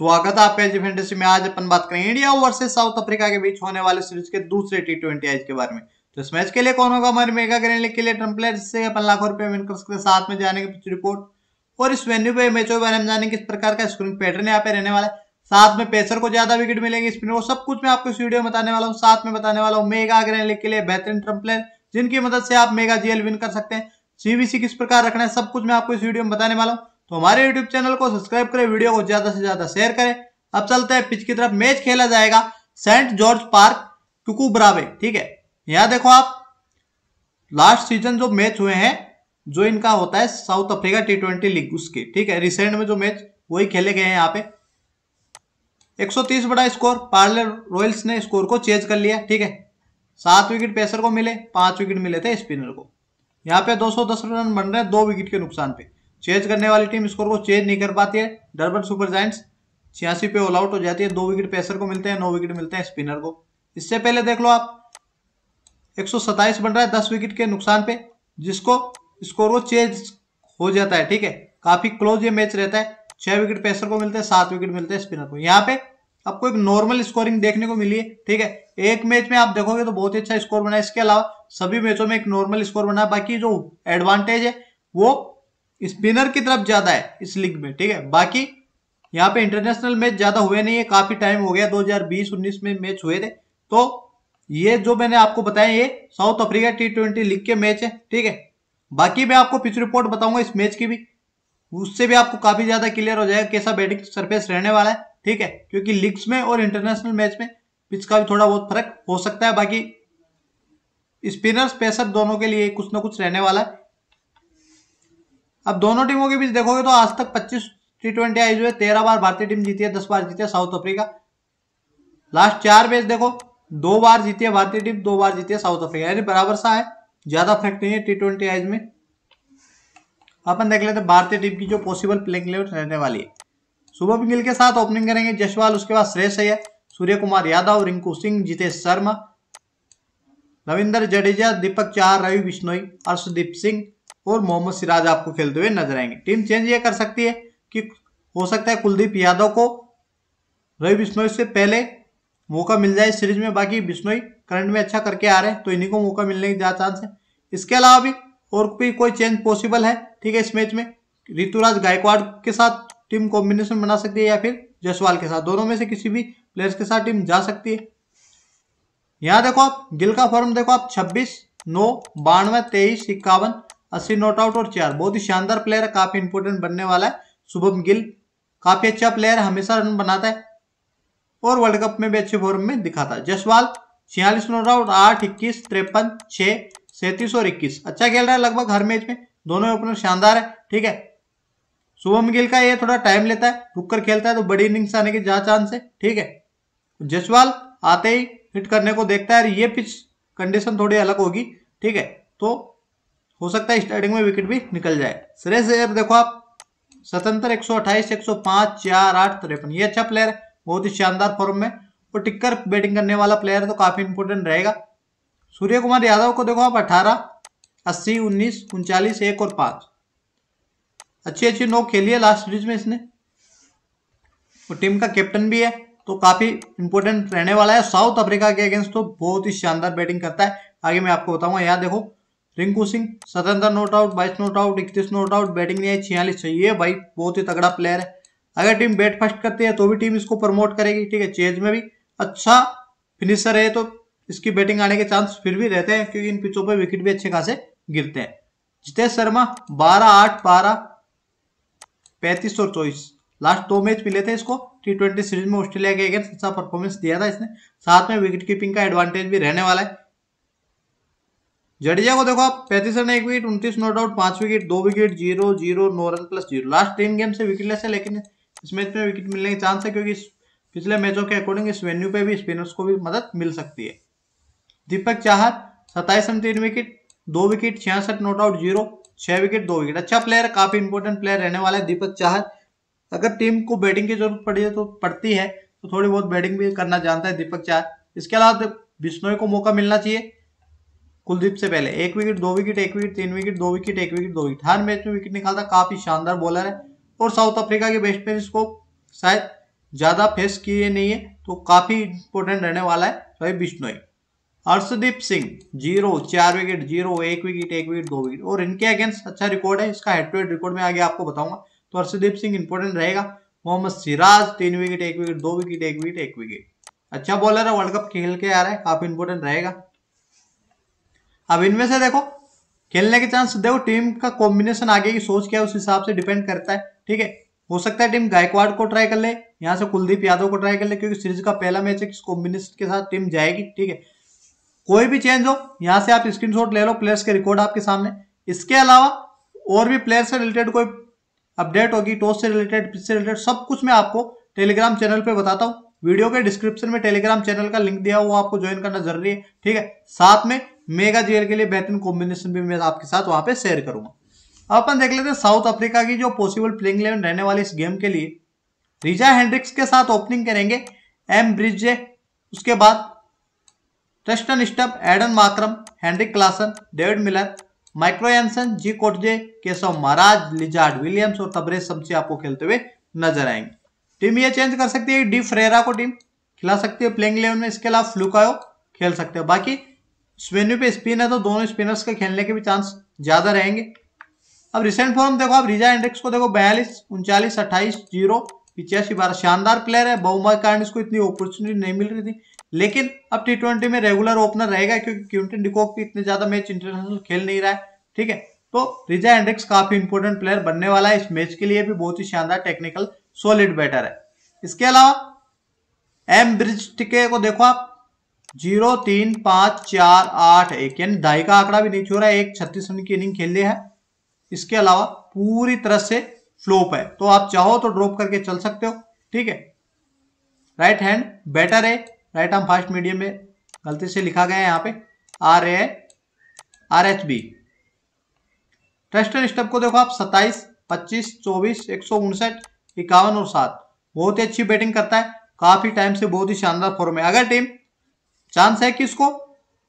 स्वागत है आपका फैंटेसी में। आज अपन बात करेंगे इंडिया वर्सेस साउथ अफ्रीका के बीच होने वाले सीरीज़ के दूसरे टी ट्वेंटी आइज़ के बारे में। तो इस मैच के लिए कौन होगा हमारे मेगा ग्रैंड के लिए ट्रम प्लेयर जिससे अपन लाखों रुपए विन कर सकते हैं, साथ में जाने की रिपोर्ट और इस वेन्यू पे मैचों के बारे में जाने किस प्रकार का स्क्रीन पैटर्न यहाँ पे रहने वाला है। साथ में पेसर को ज़्यादा विकेट मिलेंगे स्पिनर को सब कुछ मैं आपको इस वीडियो में बताने वाला हूँ। साथ में बताने वाला हूँ मेगा लीग के लिए बेहतरीन ट्रंप प्लेयर जिनकी मदद से आप मेगा जीएल विन कर सकते हैं। सीबीसी किस प्रकार रखना है, सब कुछ मैं आपको इस वीडियो में बताने वाला हूँ। तो हमारे यूट्यूब चैनल को सब्सक्राइब करें, वीडियो को ज़्यादा से ज़्यादा शेयर करें। अब चलते हैं पिच की तरफ़। मैच खेला जाएगा सेंट जॉर्ज पार्क कुकू ब्रावे ठीक है? यहाँ देखो आप लास्ट सीज़न जो मैच हुए हैं, जो इनका होता है South Africa T twenty league उसके, ठीक है? रिसेंट में जो मैच वही खेले गए हैं यहाँ पे। 130 बड़ा स्कोर पार्ले रॉयल्स ने स्कोर को चेंज कर लिया, ठीक है? सात विकेट पेसर को मिले, पाँच विकेट मिले थे स्पिनर को। यहाँ पे 210 रन बन रहे हैं, दो विकेट के नुकसान पे। चेंज करने वाली टीम स्कोर को चेंज नहीं कर पाती है। डरबन सुपर जाइंट्स छियासी पे ऑल आउट हो जाती है। दो विकेट पेसर को मिलते हैं, नौ विकेट मिलते हैं स्पिनर को। इससे पहले देख लो आप, एक बन रहा है दस विकेट के नुकसान पे, जिसको स्कोर को चेंज हो जाता है, ठीक है? काफ़ी क्लोज ये मैच रहता है। छह विकेट पेसर को मिलते हैं, सात विकेट मिलते हैं स्पिनर को। यहाँ पे आपको एक नॉर्मल स्कोरिंग देखने को मिली है, ठीक है? एक मैच में आप देखोगे तो बहुत ही अच्छा स्कोर बना है। इसके अलावा सभी मैचों में एक नॉर्मल स्कोर बना है। बाकी जो एडवांटेज है, वो स्पिनर की तरफ़ ज़्यादा है इस लीग में, ठीक है? बाकी यहाँ पे इंटरनेशनल मैच ज़्यादा हुए नहीं है, काफ़ी टाइम हो गया 2020-19 में मैच हुए थे। तो ये जो मैंने आपको बताया, ये South Africa T twenty league के मैच है, ठीक है? बाकी मैं आपको पिच रिपोर्ट बताऊँगा इस मैच की भी। उससे भी आपको काफ़ी ज़्यादा क्लियर हो जाएगा कैसा बैटिंग सरफेस रहने वाला है, ठीक है? क्योंकि लीग्स में और इंटरनेशनल मैच में पिच का भी थोड़ा बहुत फ़र्क हो सकता है। बाकी स्पिनर्स पेसर दोनों के लिए कुछ ना कुछ रहने वाला है। अब दोनों टीमों के बीच देखोगे तो आज तक 25 टी ट्वेंटी आई जो है तेरह बार भारतीय टीम जीती है, दस बार जीती है साउथ अफ्रीका। लास्ट चार मैच देखो, दो बार जीती है भारतीय टीम, दो बार जीती है साउथ अफ्रीका। यानी बराबर सा है, ज़्यादा फ़र्क नहीं है टी ट्वेंटी आईज में। अपन देख लेते भारतीय टीम की जो पॉसिबल प्लेइंग इलेवन रहने वाली है। शुभम गिल के साथ ओपनिंग करेंगे जसवाल उसके बाद श्रेयस अय्यर सूर्य कुमार यादव, रिंकू सिंह, जितेश शर्मा, रविंदर जडेजा, दीपक चार रवि बिश्नोई, अर्शदीप सिंह और मोहम्मद सिराज आपको खेलते हुए नज़र आएँगे। टीम चेंज ये कर सकती है कि हो सकता है कुलदीप यादव को रवि बिश्नोई से पहले मौका मिल जाए सीरीज़ में, बाकी बिश्नोई करंट में अच्छा करके आ रहे हैं तो इन्हीं को मौका मिलने की ज़्यादा चांस है। इसके अलावा भी और भी कोई चेंज पॉसिबल है, ठीक है, इस मैच में? ऋतुराज गायकवाड़ के साथ टीम कॉम्बिनेशन बना सकती है या फिर जसवाल के साथ? दोनों में से किसी भी प्लेयर्स के साथ टीम जा सकती है। यहाँ देखो आप, गिल का फॉर्म देखो आप 26 नौ, बानवे, तेईस, इक्यावन अस्सी नोट आउट और चार। बहुत ही शानदार प्लेयर है, काफ़ी इंपोर्टेंट बनने वाला है। शुभम गिल, काफ़ी अच्छा प्लेयर हमेशा रन बनाता है और वर्ल्ड कप में भी अच्छे फॉर्म में दिखाता है। जसवाल, छियालीस नोट आउट, आठ, इक्कीस, तिरपन, छह, सैतीस और इक्कीस। अच्छा खेल रहा है लगभग हर मैच में। दोनों ओपनर शानदार है, ठीक है? शुभम गिल का ये थोड़ा टाइम लेता है, रुक कर खेलता है तो बड़ी इनिंग्स आने की ज़्यादा चांस है, ठीक है? जसवाल आते ही हिट करने को देखता है ये पिच कंडीशन थोड़ी अलग होगी, ठीक है? तो हो सकता है स्टार्टिंग में विकेट भी निकल जाए। श्रेयस अय्यर देखो आप, स्वतंत्र एक सौ अट्ठाईस, एक सौ पाँच, चार आठ, तिरपन, ये अच्छा प्लेयर है, बहुत ही शानदार फॉर्म में। और टिक्कर बैटिंग करने वाला प्लेयर तो काफ़ी इंपोर्टेंट रहेगा। सूर्य कुमार यादव को देखो आप, अठारह, अस्सी, उन्नीस, उनचालीस, एक और पाँच। अच्छी अच्छी नोक खेली है लास्ट सीरीज़ में इसने। और टीम का कैप्टन भी है तो काफ़ी इंपोर्टेंट रहने वाला है। साउथ अफ्रीका के अगेंस्ट तो बहुत ही शानदार बैटिंग करता है। आगे मैं आपको बताऊँगा, यहाँ देखो रिंकू सिंह सतहत्तर नोट आउट, बाईस नोट आउट, इकतीस नोट आउट, बैटिंग नहीं आई, छियालीस चाहिए। भाई बहुत ही तगड़ा प्लेयर है। अगर टीम बैट फ़र्स्ट करती है तो भी टीम इसको प्रमोट करेगी, ठीक है? चेज में भी अच्छा फिनिशर है तो इसकी बैटिंग आने के चांस फिर भी रहते हैं क्योंकि इन पिचों पर विकेट भी अच्छे खासे गिरते हैं। जितेश शर्मा, बारह आठ बारह, पैंतीस और चौबीस। लास्ट दो मैच मिले थे इसको। टी ट्वेंटी सीरीज़ में ऑस्ट्रेलिया के अगेंस्ट अच्छा परफॉर्मेंस दिया था इसने। साथ में विकेट कीपिंग का एडवांटेज भी रहने वाला है। जडेजा को देखो आप, पैंतीस रन एक विकेट उनतीस नोट आउट पाँच विकेट दो विकेट ज़ीरो ज़ीरो नौ रन प्लस ज़ीरो लास्ट तीन गेम से विकेट लेस है, लेकिन इस मैच में विकेट मिलने के चांस है, क्योंकि पिछले मैचों के अकॉर्डिंग इस वेन्यू पे भी स्पिनर्स को भी मदद मिल सकती है। दीपक चाहर सत्ताईस रन, तीन विकेट दो विकेट छियासठ नोट आउट ज़ीरो छह विकेट दो विकेट अच्छा प्लेयर काफ़ी इंपोर्टेंट प्लेयर रहने वाला है, दीपक चाहर अगर टीम को बैटिंग की ज़रूरत पड़ी है तो पड़ती है तो थोड़ी बहुत बैटिंग भी करना जानता है दीपक चाहर इसके अलावा बिश्नोई को मौका मिलना चाहिए। कुलदीप से पहले, एक विकेट दो विकेट एक विकेट तीन विकेट दो विकेट एक विकेट दो विकेट हर मैच में विकेट निकालता, काफ़ी शानदार बॉलर है। और साउथ अफ्रीका के बेस्ट पेस को शायद ज़्यादा फेस किए नहीं है तो काफ़ी इंपोर्टेंट रहने वाला है रवि बिश्नोई। अर्शदीप सिंह, ज़ीरो, चार विकेट ज़ीरो, एक विकेट एक विकेट दो विकेट और इनके अगेंस्ट अच्छा रिकॉर्ड है, इसका हेड टू हेड रिकॉर्ड में आगे आपको बताऊँगा। तो हर्षदीप सिंह इंपोर्टेंट रहेगा। मोहम्मद सिराज, तीन विकेट एक विकेट दो विकेट एक विकेट एक विकेट अच्छा बॉलर है वर्ल्ड कप खेल के आ रहा है, काफ़ी इंपोर्टेंट रहेगा। अब इनमें से देखो, खेलने के चांस देखो टीम का कॉम्बिनेशन आगे की सोच क्या है, उस हिसाब से डिपेंड करता है, ठीक है? हो सकता है टीम गायकवाड़ को ट्राई कर ले, यहाँ से कुलदीप यादव को ट्राई कर ले, क्योंकि सीरीज़ का पहला मैच है, किस कॉम्बिनेशन के साथ टीम जाएगी, ठीक है? कोई भी चेंज हो, यहाँ से आप स्क्रीनशॉट ले लो प्लेयर्स के रिकॉर्ड आपके सामने। इसके अलावा, और भी प्लेयर से रिलेटेड कोई अपडेट होगी टॉस से रिलेटेड पिच से रिलेटेड सब कुछ मैं आपको टेलीग्राम चैनल पे बताता हूँ। वीडियो के डिस्क्रिप्शन में टेलीग्राम चैनल का लिंक दिया वो आपको ज्वाइन करना ज़रूरी है, ठीक है? साथ में मेगा जीएल के लिए बेहतरीन कॉम्बिनेशन भी मैं आपके साथ वहाँ पे शेयर करूँगा। अब अपन देख लेते हैं साउथ अफ्रीका की जो पॉसिबल प्लेइंग इलेवन रहने वाली इस गेम के लिए। रिजा हेंड्रिक्स के साथ ओपनिंग करेंगे। एम ब्रिजे उसके बाद Tristan Stubbs Aiden Markram Heinrich Klaasen David Miller micro Jansen G Coetzee Keshav Maharaj Lizaad Williams और तबरेज सबसे आपको खेलते हुए नज़र आएँगे। टीम ये चेंज कर सकती है। डी फ्रेरा को टीम खिला सकती है। प्लेइंग इलेवन में इसके अलावा फ्लूकायो खेल सकते हो। बाकी स्वेन्यू पे स्पिन है तो दोनों स्पिनर्स के खेलने के भी चांस ज़्यादा रहेंगे। अब रिसेंट फॉर्म देखो आप रिजा इंडेक्स को देखो, बयालीस, उनचालीस, अट्ठाईस, ज़ीरो, पिचासी, बारह, शानदार प्लेयर है। बहुमा के कारण इसको इतनी अपॉर्चुनिटी नहीं मिल रही थी। लेकिन अब टी ट्वेंटी में रेगुलर ओपनर रहेगा क्योंकि क्यूंटन डिकॉक भी इतने ज़्यादा मैच इंटरनेशनल खेल नहीं रहा है। ठीक है? तो रिजा इंडेक्स काफ़ी इंपोर्टेंट प्लेयर बनने वाला है। इस मैच के लिए भी बहुत ही शानदार टेक्निकल सॉलिड बैटर है। इसके अलावा एम ब्रिज टिके को देखो आप। ज़ीरो, तीन, पाँच, चार, आठ, एक, यानी ढाई का आंकड़ा भी नहीं छोड़ा एक छत्तीस रन की इनिंग खेल है। इसके अलावा पूरी तरह से फ्लोप है। तो आप चाहो तो ड्रॉप करके चल सकते हो, ठीक है? राइट हैंड बेटर है राइट आर्म फास्ट मीडियम में गलती से लिखा गया है यहाँ पे। R A R H B Tristan Stubbs को देखो आप, सत्ताईस, पच्चीस, चौबीस, एक सौ उनसठ, इक्यावन और सात। बहुत ही अच्छी बैटिंग करता है, काफ़ी टाइम से बहुत ही शानदार फॉर्म है। अगर टीम चांस है कि इसको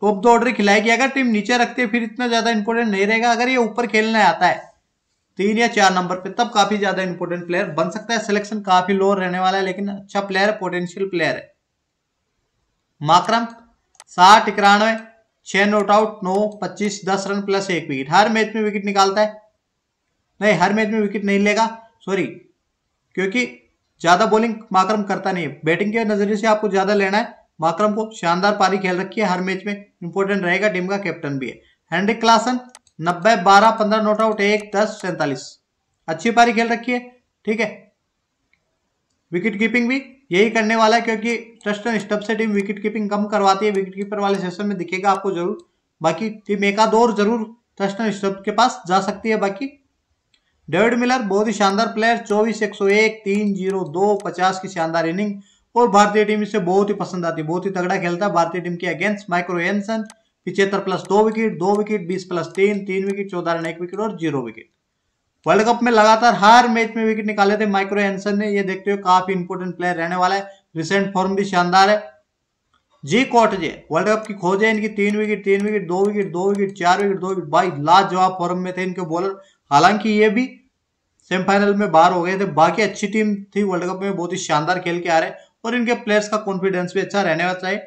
टॉप दो ऑर्डर खिलाएगी। अगर टीम नीचे रखते फिर इतना ज़्यादा इंपॉर्टेंट नहीं रहेगा। अगर ये ऊपर खेलने आता है, तीन या चार नंबर पे, तब काफ़ी ज़्यादा इंपॉर्टेंट प्लेयर बन सकता है। सिलेक्शन काफ़ी लो रहने वाला है, लेकिन अच्छा प्लेयर है पोटेंशियल प्लेयर है। माक्रम, साठ, इक्यानवे, छह नोट आउट, नौ, पच्चीस, दस रन प्लस एक विकेट हर मैच में विकेट निकालता है। नहीं, हर मैच में विकेट नहीं लेगा। सॉरी क्योंकि ज़्यादा बॉलिंग माक्रम करता नहीं है। बैटिंग के नज़रिए से आपको ज़्यादा लेना है। माक्रम को शानदार पारी खेल रखी है। हर मैच में इंपॉर्टेंट रहेगा। टीम का कैप्टन भी है। हैंड्रिक क्लासन, नब्बे, बारह, पंद्रह नोट आउट एक, दस, सैंतालीस। अच्छी पारी खेल रखी है। ठीक है। विकेट कीपिंग भी यही करने वाला है क्योंकि ट्रस्ट एंड स्टब से टीम विकेट कीपिंग कम करवाती है। विकेट कीपर वाले सेशन में दिखेगा आपको ज़रूर। बाकी टीम एक आध और ज़रूर ट्रस्ट एंड स्टब के पास जा सकती है। बाकी डेविड मिलर बहुत ही शानदार प्लेयर चौबीस, एक सौ एक, तीन, ज़ीरो, दो, पचास की शानदार इनिंग और भारतीय टीम इसे बहुत ही पसंद आती है, बहुत ही तगड़ा खेलता है। भारतीय टीम के अगेंस्ट माइक्रो एनसन पिछहत्तर प्लस दो विकेट दो विकेट बीस प्लस तीन तीन विकेट चौदह रन, एक विकेट और ज़ीरो विकेट वर्ल्ड कप में लगातार हर मैच में विकेट निकाले थे माइक्रो एनसन ने। ये देखते हुए काफ़ी इंपोर्टेंट प्लेयर रहने वाला है। रिसेंट फॉर्म भी शानदार है। जी कोटजे वर्ल्ड कप की खोज इनकी, तीन विकेट तीन विकेट दो विकेट दो विकेट चार विकेट दो विकेट भाई, लाजवाब फॉर्म में थे इनके बॉलर हालाँकि ये भी सेमीफाइनल में बाहर हो गए थे। बाकी अच्छी टीम थी वर्ल्ड कप में, बहुत ही शानदार खेल के आ रहे। और इनके प्लेयर्स का कॉन्फिडेंस भी अच्छा रहने चाहिए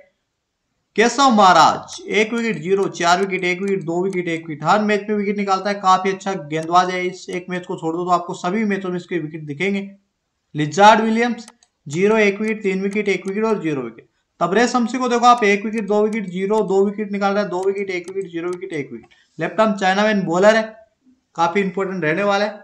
केशव महाराज, एक विकेट ज़ीरो चार विकेट एक विकेट दो विकेट एक विकेट हर मैच में विकेट निकालता है। काफ़ी अच्छा गेंदबाज है। इस एक मैच को छोड़ दो तो आपको सभी मैचों में इसके विकेट दिखेंगे। लिजार्ड विलियम्स ज़ीरो एक विकेट तीन विकेट एक विकेट और ज़ीरो विकेट तबरेज शमसी को देखो आप। एक विकेट दो विकेट ज़ीरो दो विकेट निकाल रहा है। दो विकेट एक विकेट ज़ीरो विकेट एक wicket left arm chinaman bowler है। काफ़ी इंपॉर्टेंट रहने वाला है।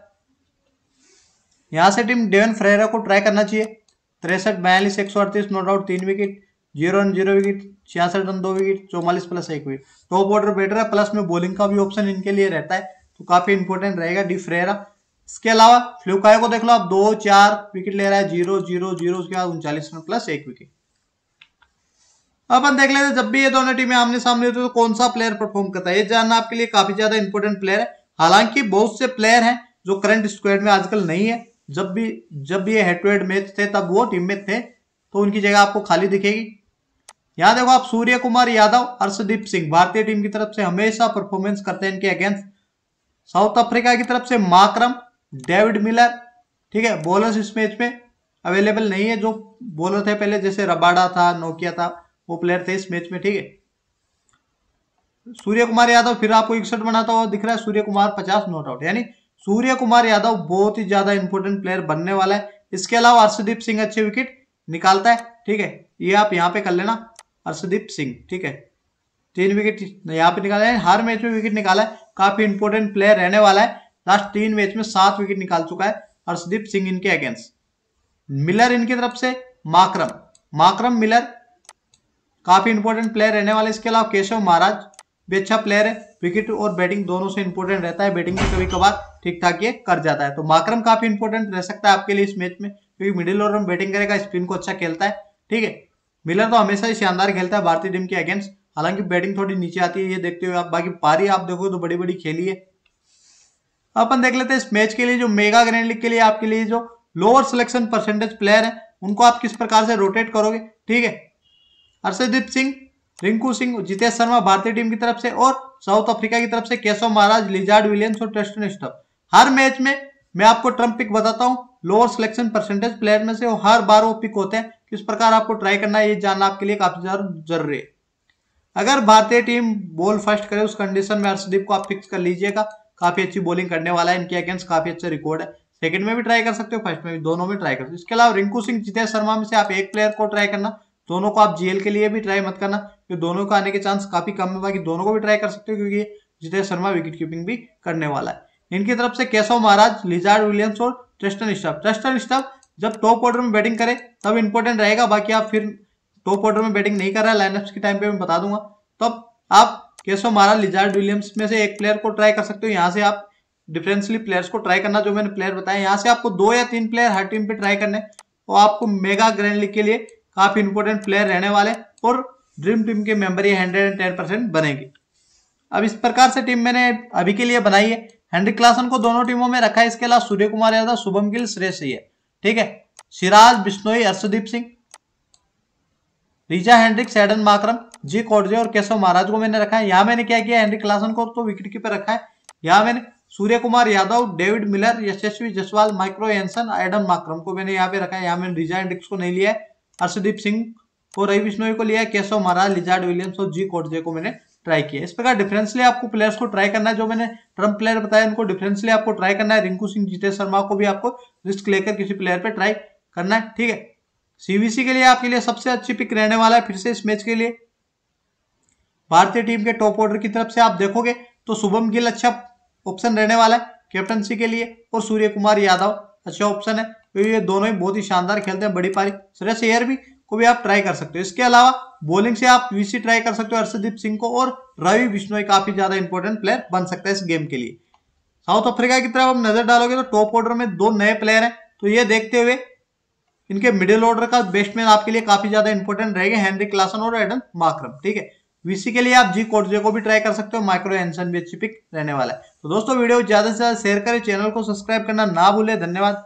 यहाँ से टीम डेवन फ्रेरा को ट्राई करना चाहिए। तिरसठ, बयालीस, एक सौ अड़तीस, नोट आउट तीन wicket, zero run, zero wicket, छियासठ रन, दो विकेट, चौवालीस प्लस एक विकेट। टॉप ऑर्डर बैटर है, प्लस में बॉलिंग का भी ऑप्शन इनके लिए रहता है तो काफ़ी इंपॉर्टेंट रहेगा, डी फ्रेरा। इसके अलावा फ्लूकाय को देख लो आप, दो, चार विकेट ले रहा है, ज़ीरो ज़ीरो ज़ीरो, उसके बाद उनचालीस रन प्लस एक विकेट। अपन देख लेते जब भी ये दोनों टीमें आमने सामने होती तो कौन सा प्लेयर परफॉर्म करता है? ये जानना आपके लिए काफ़ी ज़्यादा इंपॉर्टेंट प्लेयर है। हालाँकि बहुत से प्लेयर हैं जो करंट स्क्वाड में आजकल नहीं है जब भी, जब ये हेड टू हेड मैच थे, तब वो टीम में थे तो उनकी जगह आपको खाली दिखेगी। यहाँ देखो आप सूर्य कुमार यादव हर्षदीप सिंह, भारतीय टीम की तरफ़ से हमेशा परफॉर्मेंस करते हैं इनके अगेंस्ट साउथ अफ्रीका की तरफ़ से माक्रम डेविड मिलर ठीक है बॉलर्स इस मैच में अवेलेबल नहीं है, जो बॉलर थे पहले, जैसे रबाडा था, नोकिया था, वो प्लेयर थे इस मैच में, ठीक है। सूर्य कुमार यादव, फिर आपको इकसठ बनाता हुआ दिख रहा है, सूर्य कुमार पचास नॉट आउट यानी सूर्य कुमार यादव बहुत ही ज़्यादा इंपॉर्टेंट प्लेयर बनने वाला है। इसके अलावा अर्षदीप सिंह अच्छे विकेट निकालता है, ठीक है? ये आप यहाँ पे कर लेना अर्षदीप सिंह, ठीक है? तीन विकेट यहाँ पे निकाला है हर मैच में विकेट निकाला है, काफ़ी इंपॉर्टेंट प्लेयर रहने वाला है। लास्ट तीन मैच में सात विकेट निकाल चुका है अर्षदीप सिंह इनके अगेंस्ट मिलर इनकी तरफ़ से, माक्रम माक्रम मिलर काफ़ी इंपॉर्टेंट प्लेयर रहने वाले इसके अलावा केशव महाराज भी अच्छा प्लेयर है। विकेट और बैटिंग दोनों से इंपॉर्टेंट रहता है। बैटिंग भी कभी कभार ठीक ठाक ये कर जाता है। तो माक्रम काफ़ी इंपॉर्टेंट रह सकता है आपके लिए इस मैच में। क्योंकि मिडिल ओवर में बैटिंग करेगा स्पिन को अच्छा खेलता है। ठीक है? मिलर तो हमेशा ही शानदार खेलता है भारतीय टीम के अगेंस्ट हालाँकि बैटिंग थोड़ी नीचे आती है, ये देखते हुए आप बाकी पारी आप देखो तो बड़ी बड़ी खेली है। अपन देख लेते हैं इस मैच के लिए जो मेगा ग्रैंड लीग के लिए आपके लिए जो लोअर सिलेक्शन परसेंटेज प्लेयर है, उनको आप किस प्रकार से रोटेट करोगे? ठीक है? हर्षदीप सिंह रिंकू सिंह, जितेश शर्मा भारतीय टीम की तरफ़ से और साउथ अफ्रीका की तरफ़ से केशव महाराज, लिजार्ड विलियम्स और टेस्टन स्टफ़ हर मैच में मैं आपको ट्रंप पिक बताता हूँ। लोअर सिलेक्शन परसेंटेज प्लेयर में से वो हर बार वो पिक होते हैं। किस प्रकार आपको ट्राई करना है, ये जानना आपके लिए काफ़ी ज़रूरी है। अगर भारतीय टीम बॉल फ़र्स्ट करे, उस कंडीशन में हर्षदीप को आप फिक्स कर लीजिएगा। काफ़ी अच्छी बॉलिंग करने वाला है, इनके अगेंस्ट काफ़ी अच्छा रिकॉर्ड है। सेकंड में भी ट्राई कर सकते हो फ़र्स्ट में भी, दोनों में ट्राई कर सकते हो। इसके अलावा रिंकू सिंह, जितेश शर्मा में से आप एक प्लेयर को ट्राई करना। दोनों को आप जीएल के लिए भी ट्राई मत करना, क्योंकि दोनों को आने के चांस काफ़ी कम है, बाकी दोनों को भी ट्राई कर सकते हो, क्योंकि जितेश शर्मा विकेट कीपिंग भी करने वाला है। इनकी तरफ़ से केशव महाराज लिजार्ड विलियम्स और ट्रेस्टन स्टफ़ ट्रेस्टन स्टफ़ जब टॉप ऑर्डर में बैटिंग करे, तब इंपॉर्टेंट रहेगा, बाकी आप फिर टॉप ऑर्डर में बैटिंग नहीं कर रहा है लाइनअप्स के टाइम पे मैं बता दूँगा। तब आप केशव महाराज लिजार्ड विलियम्स में से एक प्लेयर को ट्राई कर सकते हो, यहाँ से आप डिफरेंसली प्लेयर्स को ट्राई करना, जो मैंने प्लेयर बताया, यहाँ से आपको दो या तीन प्लेयर हर टीम पे ट्राई करने और आपको मेगा ग्रैंड लीग के लिए काफ़ी इंपोर्टेंट प्लेयर रहने वाले और ड्रीम टीम के मेंबर ये हंड्रेड एंड टेन परसेंट बनेगी। अब इस प्रकार से टीम मैंने अभी के लिए बनाई है। हेनरी क्लासन को दोनों टीमों में रखा है। इसके अलावा सूर्य कुमार यादव, शुभम गिल श्रेष्ठ है ठीक है? Siraj, Bishnoi Arshdeep Singh Reeza Heinrich Aiden Markram, G Coetzee और केशव महाराज को मैंने रखा है। यहाँ मैंने क्या किया? हेनरी क्लासन को तो विकेट कीपर रखा है। यहाँ मैंने सूर्य कुमार यादव, डेविड मिलर, यशस्वी जसवाल माइक्रो एंसन एडम माक्रम को मैंने यहाँ पे रखा है। यहाँ मैंने रिजा हेनरिक्स को नहीं लिया है। हर्षदीप सिंह को, रवि बिश्नोई को लिया, केशव महाराज, लिजार्ड विलियम्स और जी कोटजे को मैंने ट्राई किया। इस प्रकार डिफरेंसली आपको प्लेयर्स को ट्राई करना है, जो मैंने ट्रंप प्लेयर बताया, उनको डिफरेंसली आपको ट्राई करना है। रिंकू सिंह, जीतेश शर्मा को भी आपको रिस्क लेकर किसी प्लेयर पे ट्राई करना है, ठीक है? सीवीसी के लिए आपके लिए सबसे अच्छी पिक रहने वाला है फिर से इस मैच के लिए। भारतीय टीम के टॉप ऑर्डर की तरफ़ से आप देखोगे तो शुभम गिल अच्छा ऑप्शन रहने वाला है कैप्टनसी के लिए और सूर्य कुमार यादव अच्छा ऑप्शन है। तो ये दोनों ही बहुत ही शानदार खेलते हैं, बड़ी पारी। सुरेश एयर भी को भी आप ट्राई कर सकते हो। इसके अलावा बॉलिंग से आप वीसी ट्राई कर सकते हो हर्षदीप सिंह को, और रवि बिश्नोई काफ़ी ज़्यादा इंपॉर्टेंट प्लेयर बन सकता है इस गेम के लिए। साउथ अफ्रीका की तरफ़ आप नज़र डालोगे तो टॉप ऑर्डर में दो नए प्लेयर हैं। तो ये देखते हुए इनके मिडिल ऑर्डर का बेस्टमैन आपके लिए काफ़ी ज़्यादा इंपॉर्टेंट रहेगा हेनरी क्लासन और एडन माक्रम ठीक है? वीसी के लिए आप जी कोटजे को भी ट्राई कर सकते हो माइक्रो एंसन भी अच्छी पिक रहने वाला है। तो दोस्तों, वीडियो ज़्यादा से ज़्यादा शेयर करें चैनल को सब्सक्राइब करना ना भूले। धन्यवाद।